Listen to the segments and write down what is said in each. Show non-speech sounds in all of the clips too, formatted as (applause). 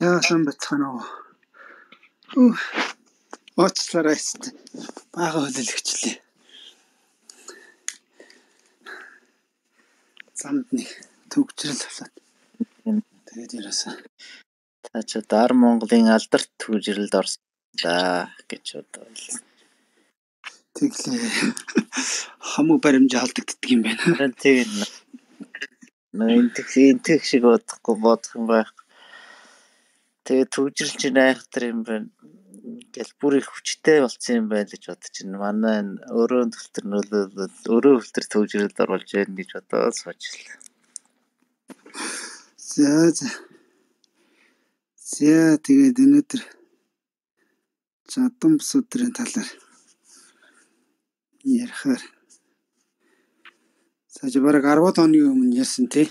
Яа сайн бацхан уу. Очлаарай хэвчээ. Бага хөлөлөгчлээ. Замд нэг төгжрөл авлаад. Тэгээд ерөөсөө Та ч Дар Монголын алдарт түүжрэлд орсон да гэж бодвол. тэглээ. Хамаг баримжаа алдагддаг юм байна. Харин тийм нөө энтэг энтэг шиг бодохгүй бодох юм байх. Тэгээ түүжрэлж найхтар юм байна. Гэл бүр их хүчтэй болцсон юм байна гэж бодож байна. Манай өөрөө төлтөр нөлөөлөл өөрөө өвтөр түүжрэлд оруулж байна гэж бодоод суучлаа. За за. За тэгээд өнөөдөр чадам сүдрийн талаар ярихаар Саж бараг 10 хоногийн өмнө ярьсан тий.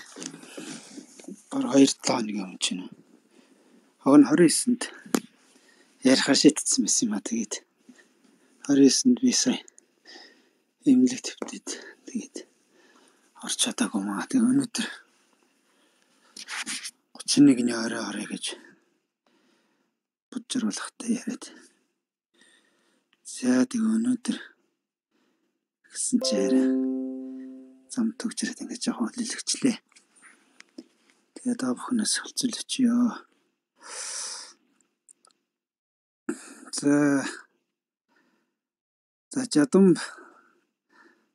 Бараг 2-7 хоногийн өмнө ч юм. Хог нь 29-нд ярихаар шийдсэн байсан юм а тэгээд 29-нд би сая имлэг твтэд тэгээд орч чадаагүй маа. Тэгээд өнөөдөр 31-ний орой орой гэж бужруулахтай яриад. За тэгээ өнөөдөр гэсэн чи арай зам төгжрээд ингээд жоохон хөлөлөгчлээ. Тэгээ та бүхнээс хөлцөл өчьё. За за жадам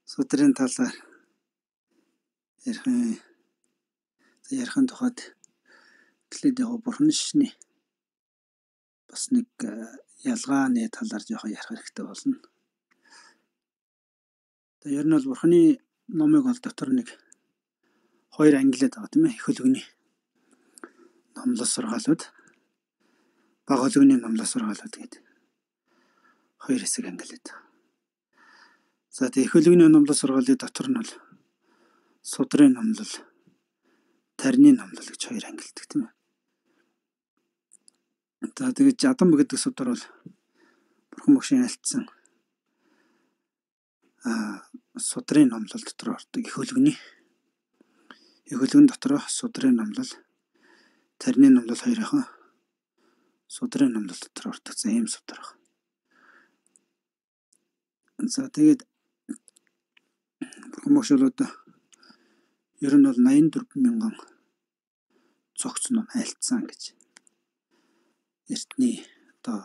судрын талаар ярих юм. Ярихын тухайд эхлээд яг бурхан шний бас нэг э, ялгааны талаар жоохон ярих хэрэгтэй болно. Тэгээ ер нь бол бурханы номыг бол дотор нэг хоёр ангилаад байгаа тийм ээ. Их хөлгөний номлол сургаалууд баг хөлгөний номлол сургаалууд гэдэг хоёр хэсэг ангилаад байгаа. За тэгээ их хөлгөний номлол сургаалын дотор нь бол судрын номлол, тарины номлол гэж хоёр ангилдаг тийм ээ. За тэгээд жадам гэдэг судар бол бурхан багшийн альцсан а судрын номлол дотор ордог их хөлгөний их хөлгөн дотор судрын номлол тарины номлол хоёрын судрын номлол дотор ордог за ийм судар баг. За тэгээд бол одоо ер нь бол 84 мянган цогц ном альцсан гэж эртний одоо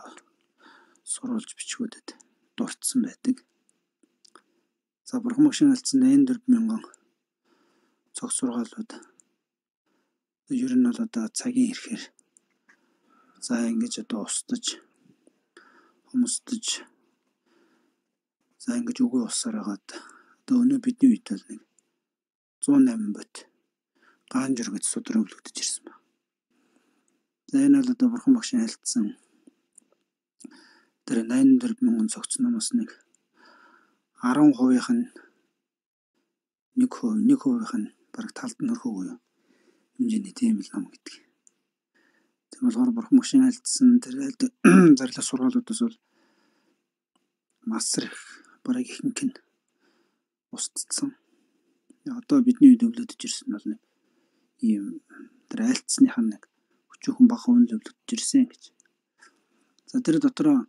сурвалж бичгүүдэд дурдсан байдаг. За бурхан багшийн алдсан 84 мянган цог сургаалууд ер нь бол одоо цагийн ирэхээр за ингэж одоо устдаж хүмүүстэж за ингэж үгүй усаар хагаад одоо өнөө бидний үед бол нэг 108 бот гаанжур гэж судар өвлөгдөж ирсэн байна. За энэ бол одоо бурхан багшийн альдсан тэр 84 мянган цогц номоос нэг 10%-ийнх нь 1%, 1%-ийнх нь бараг талд нь хөрхөөгүй юу. Хэмжээний тийм л ном гэдэг. Тийм болохоор бурхан багшийн альдсан тэр (clears throat) зарлах сургаалуудаас бол их бараг ихэнх нь устдсан. Одоо бидний үед өвлөдөж ирсэн бол нэг ийм тэр альцсных нь нэг өчүүхэн бага үнэл өвлөдөж ирсэн гэж. За тэр дотор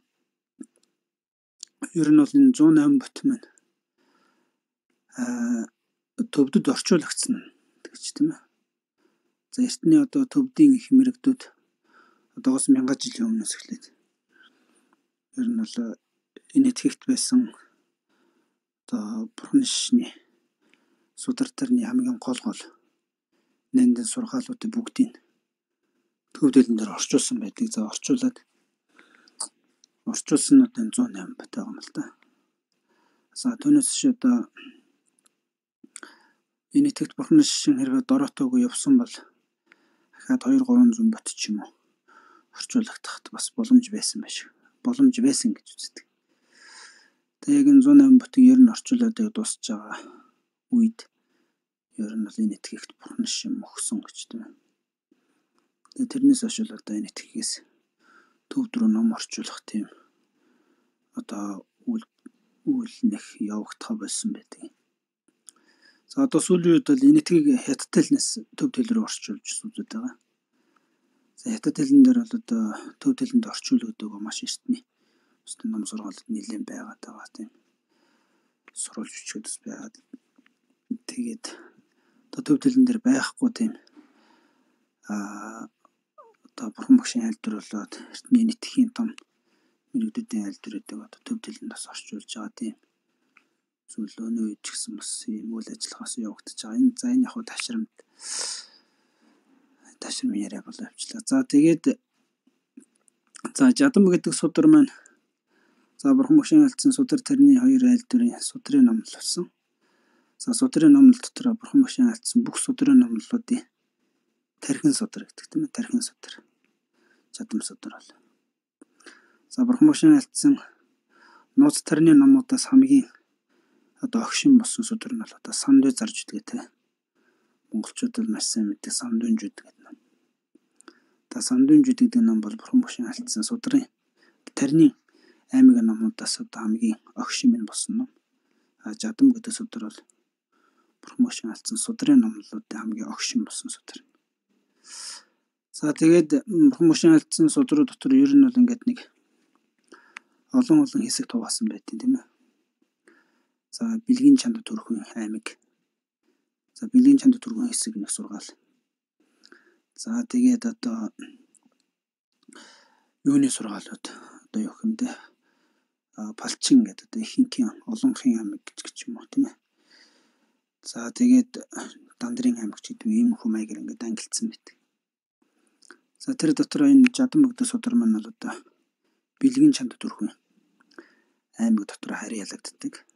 ер нь бол энэ 108 бот маань аа төвдөд орчуулагдсан гэж тийм ээ. За эртний одоо төвдийн их мэрэгдүүд одоогоос мянган жилийн өмнөөс эхлээд ер нь бол энэ итгэгт байсан одоо бурхан шишний судар тарны хамгийн гол гол нэндэн сургаалуудыг бүгдийг төвдөлн дээр орчуулсан байдаг. За орчуулад орчуулсан нь одоо 108 бат байгаа юм л да. За түүнээс чи одоо энэ итгэвч бурхны шишин хэрвээ дороотойгоо явсан бол дахиад 2 300 бат ч юм уу орчуулагдахад бас боломж байсан байж. Боломж байсан гэж үздэг. Тэгээ яг энэ 108 ботыг ер нь орчуулад дуусж байгаа үед ер нь бол энэ итгэгт бурхны шишин мөхсөн гэж тийм. Тэгээ тэрнээс хойш л одоо энэ итгэхээс төвд рүү ном орчуулах тийм одоо үйл үйл нэх явагдах болсон байдаг. За одоо сүүлийн үед бол энэтгийг хятадталнаас төв төл рүү орчуулж үзээд байгаа. За хятад хэлэн дээр бол одоо төв хэлэнд орчуулдаг маш эртний. Бусдын ном сургаалд нэлээд байгаад байгаа тийм. Сурвалж бичгүүдс байгаад. Тэгээд одоо төв хэлэн дээр байхгүй тийм. А одоо бурхан багшийн айлдвар болоод эртний нэтхийн том мэрэгдүүдийн айлдвар гэдэг одоо төв хэлэнд бас орчуулж байгаа тийм зүйл өнөө үед ч гэсэн бас ийм үйл ажиллагаас явагдаж байгаа. Энэ за энэ яг ташрамд ташрам яриа болоо явчлаа. За тэгээд за жадам гэдэг судар маань за бурхан багшийн алдсан судар тэрний хоёр айлдварын судрын номлол болсон. За судрын номлол дотор бурхан багшийн алдсан бүх судрын номлолуудын тархин судар гэдэг тийм ээ тархин судар. Жадам судар бол. За бурхан багшийн алдсан нууц тарны номуудаас хамгийн одоо огшин болсон судар нь бол одоо сандуй зарж үтгээ те. Монголчууд бол маш сайн мэддэг сандуйнжуд гэдэг ном. Та сандуйнжуд гэдэг ном бол бурхан багшийн алдсан судрын тарны аймаг номуудаас одоо хамгийн огшин минь болсон ном. А жадам гэдэг судар бол бурхан багшийн алдсан судрын номлолуудын хамгийн огшин болсон судар. За тэгээд бурхан багшийн алдсан судрууд дотор ер нь бол ингээд нэг олон олон хэсэг тугаасан байдیں۔ тийм ээ. За бэлгийн чанд төрхөн аймаг. За бэлгийн чанд төрхөн хэсэг нэг сургаал. За тэгээд одоо юуны сургаалууд одоо юу хэмдэ Балчин гэдэг одоо ихэнхийн олонхын аймаг гэж юм уу тийм ээ. За тэгээд Дандрын аймаг ч гэдэг ийм хүм маягаар ингээд ангилсан байдаг. За тэр дотор энэ жадам өгдө судар маань бол одоо бэлгийн чанд төрхөн аймаг дотор харьяалагддаг.